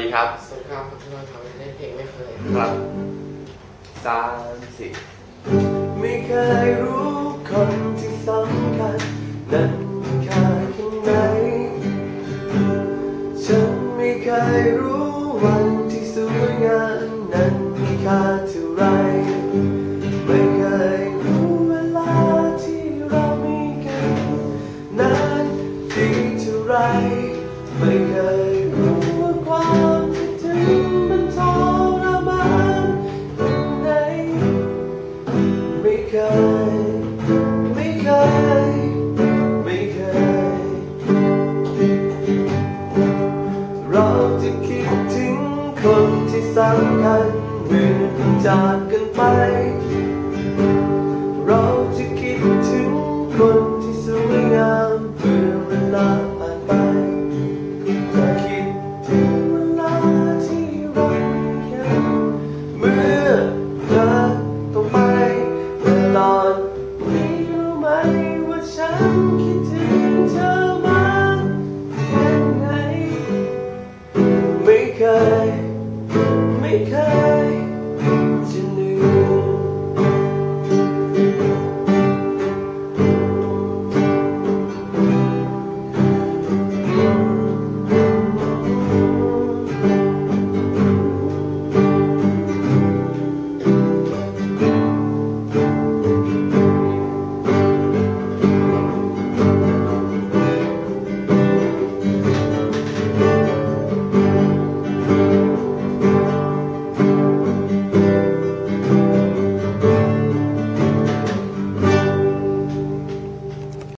ดีครับสงครามพัฒนาทำเล่นเพลงไม่เคยครับสามสี่ไม่เคยรู้คนที่สำคัญนั้นมีค่าแค่ไหนฉันไม่เคยรู้วันที่สวยงามนั้นมีค่าเท่าไรไม่เคยรู้เวลาที่เรามีกันนานที่เท่าไรไม่เคย คย ไม่เคย ไม่เคย เราจะคิดถึงคนที่สำคัญเมื่อจากกันไป เราจะคิดถึงคนที่สวยงามเพื่อเวลา